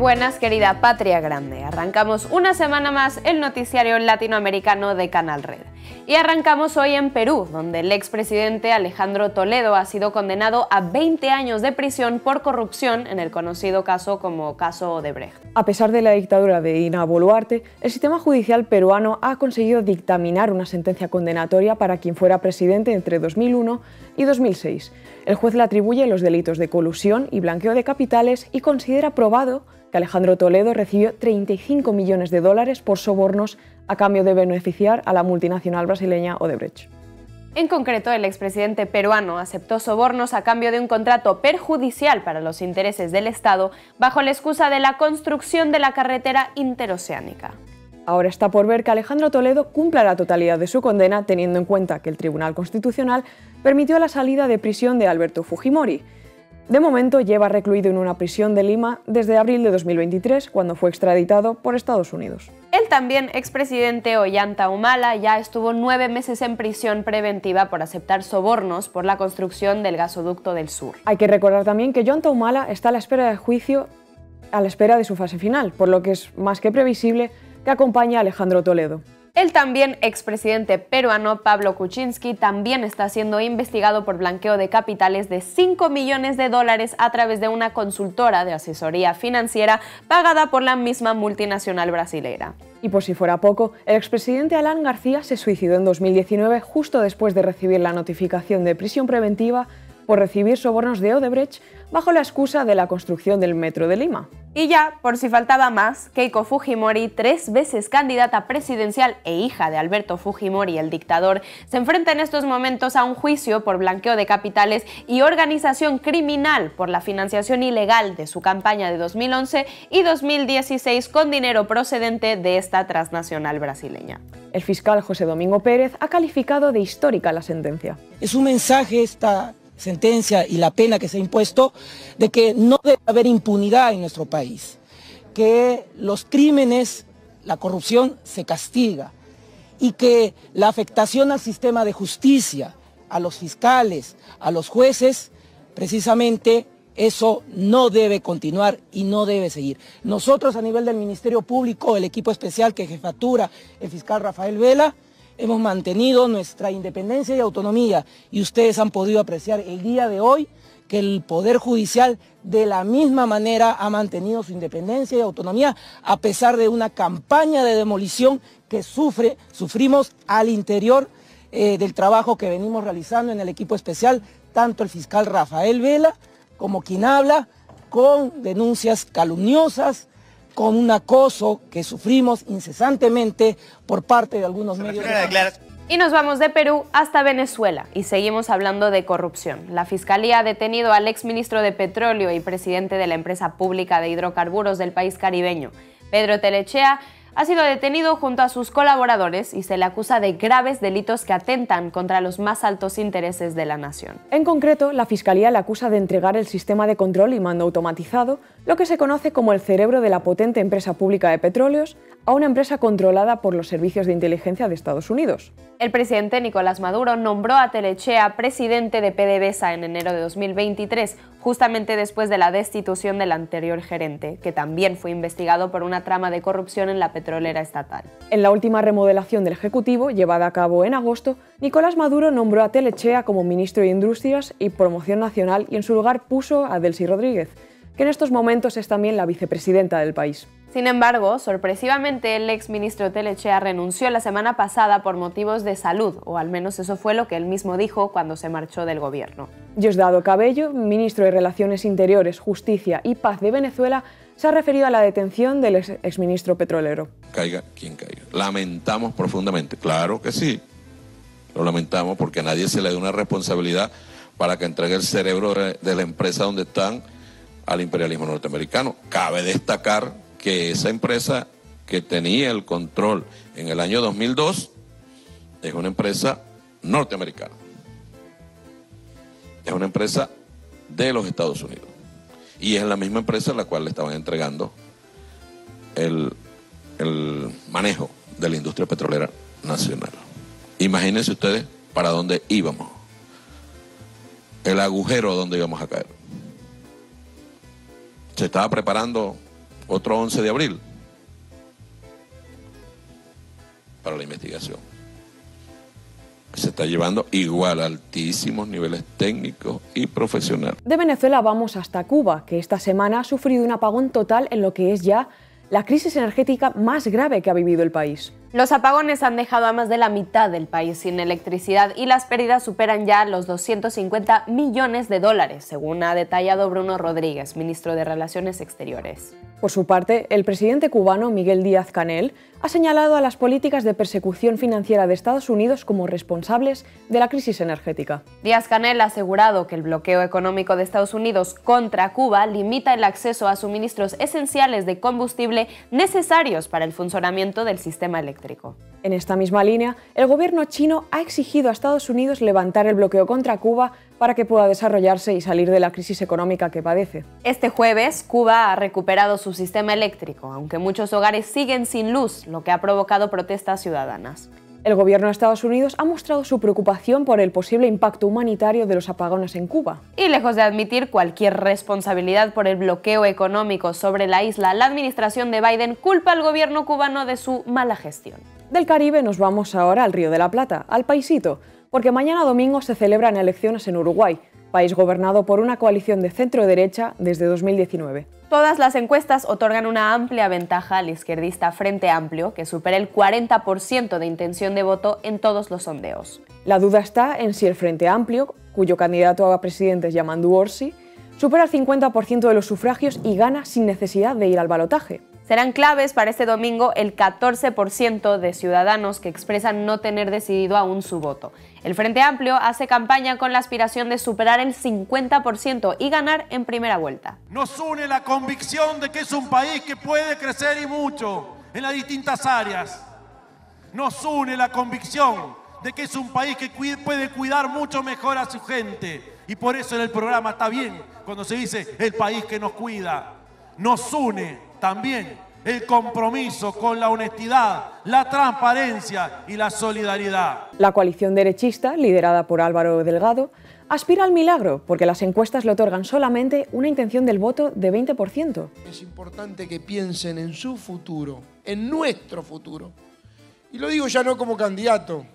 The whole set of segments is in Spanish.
buenas, querida patria grande. Arrancamos una semana más el noticiario latinoamericano de Canal Red. Y arrancamos hoy en Perú, donde el expresidente Alejandro Toledo ha sido condenado a 20 años de prisión por corrupción en el conocido caso como caso Odebrecht. A pesar de la dictadura de Dina Boluarte, el sistema judicial peruano ha conseguido dictaminar una sentencia condenatoria para quien fuera presidente entre 2001 y 2006. El juez le atribuye los delitos de colusión y blanqueo de capitales y considera probado que Alejandro Toledo recibió 35 millones de dólares por sobornos a cambio de beneficiar a la multinacional brasileña Odebrecht. En concreto, el expresidente peruano aceptó sobornos a cambio de un contrato perjudicial para los intereses del Estado bajo la excusa de la construcción de la carretera interoceánica. Ahora está por ver que Alejandro Toledo cumpla la totalidad de su condena, teniendo en cuenta que el Tribunal Constitucional permitió la salida de prisión de Alberto Fujimori. De momento lleva recluido en una prisión de Lima desde abril de 2023, cuando fue extraditado por Estados Unidos. El también expresidente Ollanta Humala ya estuvo nueve meses en prisión preventiva por aceptar sobornos por la construcción del gasoducto del sur. Hay que recordar también que Ollanta Humala está a la espera de juicio a la espera de su fase final, por lo que es más que previsible que acompañe a Alejandro Toledo. El también expresidente peruano Pablo Kuczynski también está siendo investigado por blanqueo de capitales de 5 millones de dólares a través de una consultora de asesoría financiera pagada por la misma multinacional brasilera. Y por si fuera poco, el expresidente Alan García se suicidó en 2019 justo después de recibir la notificación de prisión preventiva por recibir sobornos de Odebrecht bajo la excusa de la construcción del metro de Lima. Y ya, por si faltaba más, Keiko Fujimori, tres veces candidata presidencial e hija de Alberto Fujimori, el dictador, se enfrenta en estos momentos a un juicio por blanqueo de capitales y organización criminal por la financiación ilegal de su campaña de 2011 y 2016 con dinero procedente de esta transnacional brasileña. El fiscal José Domingo Pérez ha calificado de histórica la sentencia. Es un mensaje esta sentencia y la pena que se ha impuesto de que no debe haber impunidad en nuestro país, que los crímenes, la corrupción se castiga y que la afectación al sistema de justicia, a los fiscales, a los jueces, precisamente eso no debe continuar y no debe seguir. Nosotros a nivel del Ministerio Público, el equipo especial que jefatura el fiscal Rafael Vela, hemos mantenido nuestra independencia y autonomía y ustedes han podido apreciar el día de hoy que el Poder Judicial de la misma manera ha mantenido su independencia y autonomía a pesar de una campaña de demolición que sufre, sufrimos al interior eh, del trabajo que venimos realizando en el equipo especial, tanto el fiscal Rafael Vela como quien habla, con denuncias calumniosas, con un acoso que sufrimos incesantemente por parte de algunos medios. Y nos vamos de Perú hasta Venezuela y seguimos hablando de corrupción. La Fiscalía ha detenido al exministro de Petróleo y presidente de la empresa pública de hidrocarburos del país caribeño, Pedro Telechea, ha sido detenido junto a sus colaboradores y se le acusa de graves delitos que atentan contra los más altos intereses de la nación. En concreto, la Fiscalía le acusa de entregar el sistema de control y mando automatizado, lo que se conoce como el cerebro de la potente empresa pública de petróleos, a una empresa controlada por los servicios de inteligencia de Estados Unidos. El presidente Nicolás Maduro nombró a Telechea presidente de PDVSA en enero de 2023, justamente después de la destitución del anterior gerente, que también fue investigado por una trama de corrupción en la petrolera estatal. En la última remodelación del Ejecutivo, llevada a cabo en agosto, Nicolás Maduro nombró a Telechea como ministro de Industrias y Promoción Nacional y en su lugar puso a Delcy Rodríguez, que en estos momentos es también la vicepresidenta del país. Sin embargo, sorpresivamente el exministro Telechea renunció la semana pasada por motivos de salud, o al menos eso fue lo que él mismo dijo cuando se marchó del gobierno. Diosdado Cabello, ministro de Relaciones Interiores, Justicia y Paz de Venezuela, se ha referido a la detención del exministro petrolero. Caiga quien caiga. Lamentamos profundamente, claro que sí. Lo lamentamos porque a nadie se le da una responsabilidad para que entregue el cerebro de la empresa donde están al imperialismo norteamericano. Cabe destacar que esa empresa que tenía el control en el año 2002 es una empresa norteamericana. Es una empresa de los Estados Unidos. Y es la misma empresa a la cual le estaban entregando el, el manejo de la industria petrolera nacional. Imagínense ustedes para dónde íbamos. El agujero donde íbamos a caer. Se estaba preparando otro 11 de abril para la investigación. Se está llevando igual a altísimos niveles técnicos y profesionales. De Venezuela vamos hasta Cuba, que esta semana ha sufrido un apagón total en lo que es ya la crisis energética más grave que ha vivido el país. Los apagones han dejado a más de la mitad del país sin electricidad y las pérdidas superan ya los 250 millones de dólares, según ha detallado Bruno Rodríguez, ministro de Relaciones Exteriores. Por su parte, el presidente cubano Miguel Díaz Canel ha señalado a las políticas de persecución financiera de Estados Unidos como responsables de la crisis energética. Díaz Canel ha asegurado que el bloqueo económico de Estados Unidos contra Cuba limita el acceso a suministros esenciales de combustible necesarios para el funcionamiento del sistema eléctrico. En esta misma línea, el gobierno chino ha exigido a Estados Unidos levantar el bloqueo contra Cuba para que pueda desarrollarse y salir de la crisis económica que padece. Este jueves, Cuba ha recuperado su sistema eléctrico, aunque muchos hogares siguen sin luz, lo que ha provocado protestas ciudadanas. El gobierno de Estados Unidos ha mostrado su preocupación por el posible impacto humanitario de los apagones en Cuba. Y lejos de admitir cualquier responsabilidad por el bloqueo económico sobre la isla, la administración de Biden culpa al gobierno cubano de su mala gestión. Del Caribe nos vamos ahora al Río de la Plata, al paisito, porque mañana domingo se celebran elecciones en Uruguay, país gobernado por una coalición de centro-derecha desde 2019. Todas las encuestas otorgan una amplia ventaja al izquierdista Frente Amplio, que supera el 40% de intención de voto en todos los sondeos. La duda está en si el Frente Amplio, cuyo candidato a presidente es Yamandu Orsi, supera el 50% de los sufragios y gana sin necesidad de ir al balotaje. Serán claves para este domingo el 14% de ciudadanos que expresan no tener decidido aún su voto. El Frente Amplio hace campaña con la aspiración de superar el 50% y ganar en primera vuelta. Nos une la convicción de que es un país que puede crecer y mucho en las distintas áreas. Nos une la convicción de que es un país que puede cuidar mucho mejor a su gente. Y por eso en el programa está bien cuando se dice el país que nos cuida. Nos une también el compromiso con la honestidad, la transparencia y la solidaridad. La coalición derechista, liderada por Álvaro Delgado, aspira al milagro porque las encuestas le otorgan solamente una intención del voto de 20%. Es importante que piensen en su futuro, en nuestro futuro. Y lo digo ya no como candidato,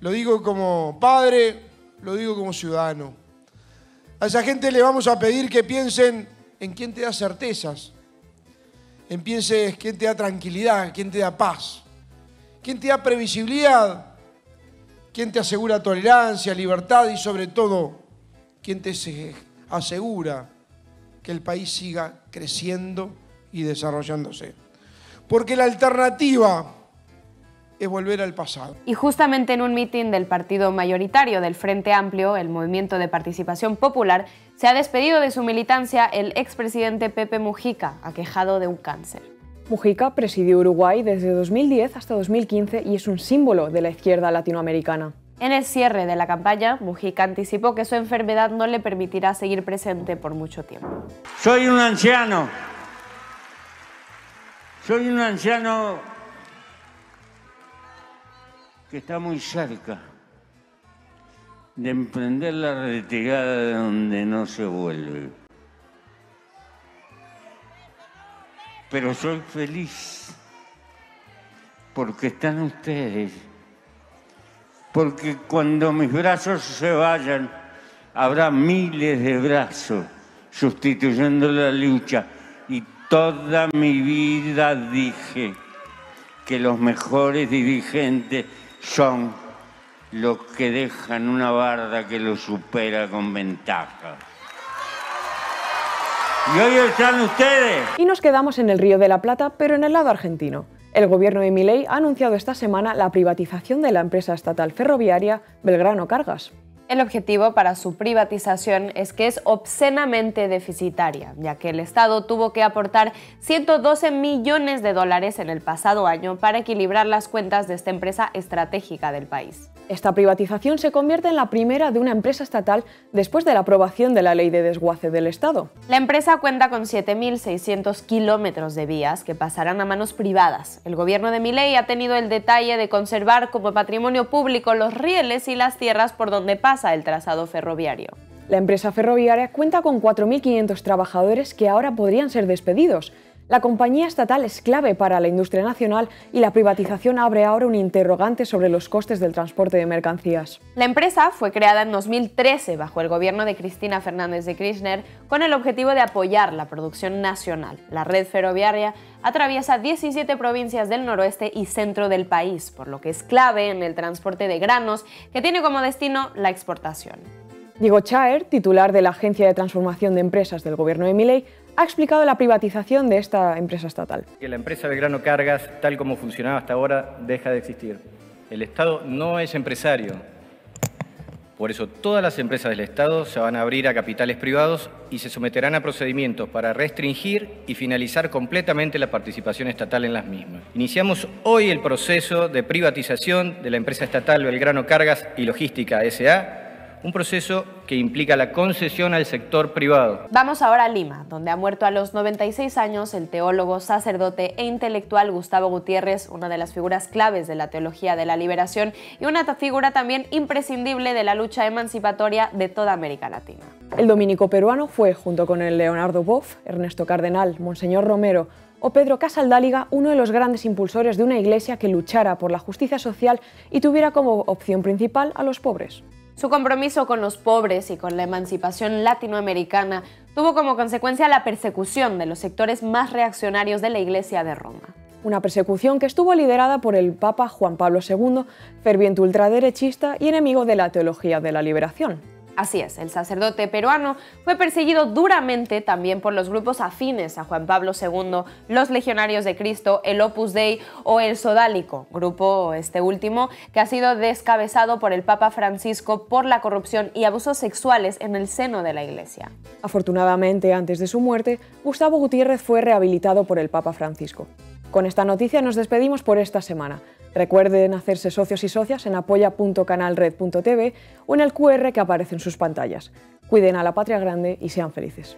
lo digo como padre, lo digo como ciudadano. A esa gente le vamos a pedir que piensen en quién te da certezas, Empiece quién te da tranquilidad, quién te da paz, quién te da previsibilidad, quién te asegura tolerancia, libertad y sobre todo, quién te asegura que el país siga creciendo y desarrollándose. Porque la alternativa es volver al pasado. Y justamente en un mitin del partido mayoritario del Frente Amplio, el Movimiento de Participación Popular, se ha despedido de su militancia el expresidente Pepe Mujica, aquejado de un cáncer. Mujica presidió Uruguay desde 2010 hasta 2015 y es un símbolo de la izquierda latinoamericana. En el cierre de la campaña, Mujica anticipó que su enfermedad no le permitirá seguir presente por mucho tiempo. Soy un anciano. Soy un anciano que está muy cerca de emprender la retirada de donde no se vuelve. Pero soy feliz porque están ustedes, porque cuando mis brazos se vayan, habrá miles de brazos sustituyendo la lucha. Y toda mi vida dije que los mejores dirigentes son los que dejan una barda que lo supera con ventaja. Y hoy están ustedes. Y nos quedamos en el Río de la Plata, pero en el lado argentino. El gobierno de Milei ha anunciado esta semana la privatización de la empresa estatal ferroviaria Belgrano Cargas. El objetivo para su privatización es que es obscenamente deficitaria, ya que el Estado tuvo que aportar 112 millones de dólares en el pasado año para equilibrar las cuentas de esta empresa estratégica del país. Esta privatización se convierte en la primera de una empresa estatal después de la aprobación de la ley de desguace del Estado. La empresa cuenta con 7.600 kilómetros de vías que pasarán a manos privadas. El gobierno de Milei ha tenido el detalle de conservar como patrimonio público los rieles y las tierras por donde pasa el trazado ferroviario. La empresa ferroviaria cuenta con 4.500 trabajadores que ahora podrían ser despedidos, La compañía estatal es clave para la industria nacional y la privatización abre ahora un interrogante sobre los costes del transporte de mercancías. La empresa fue creada en 2013 bajo el gobierno de Cristina Fernández de Kirchner con el objetivo de apoyar la producción nacional. La red ferroviaria atraviesa 17 provincias del noroeste y centro del país, por lo que es clave en el transporte de granos que tiene como destino la exportación. Diego Chaer, titular de la Agencia de Transformación de Empresas del Gobierno de Milei, ha explicado la privatización de esta empresa estatal. Que la empresa Belgrano Cargas, tal como funcionaba hasta ahora, deja de existir. El Estado no es empresario. Por eso todas las empresas del Estado se van a abrir a capitales privados y se someterán a procedimientos para restringir y finalizar completamente la participación estatal en las mismas. Iniciamos hoy el proceso de privatización de la empresa estatal Belgrano Cargas y Logística SA un proceso que implica la concesión al sector privado. Vamos ahora a Lima, donde ha muerto a los 96 años el teólogo, sacerdote e intelectual Gustavo Gutiérrez, una de las figuras claves de la teología de la liberación y una figura también imprescindible de la lucha emancipatoria de toda América Latina. El dominico peruano fue, junto con el Leonardo Boff, Ernesto Cardenal, Monseñor Romero o Pedro Casaldáliga, uno de los grandes impulsores de una iglesia que luchara por la justicia social y tuviera como opción principal a los pobres. Su compromiso con los pobres y con la emancipación latinoamericana tuvo como consecuencia la persecución de los sectores más reaccionarios de la Iglesia de Roma. Una persecución que estuvo liderada por el Papa Juan Pablo II, ferviente ultraderechista y enemigo de la teología de la liberación. Así es, el sacerdote peruano fue perseguido duramente también por los grupos afines a Juan Pablo II, los Legionarios de Cristo, el Opus Dei o el Sodálico, grupo este último que ha sido descabezado por el Papa Francisco por la corrupción y abusos sexuales en el seno de la Iglesia. Afortunadamente, antes de su muerte, Gustavo Gutiérrez fue rehabilitado por el Papa Francisco. Con esta noticia nos despedimos por esta semana. Recuerden hacerse socios y socias en apoya.canalred.tv o en el QR que aparece en sus pantallas. Cuiden a la patria grande y sean felices.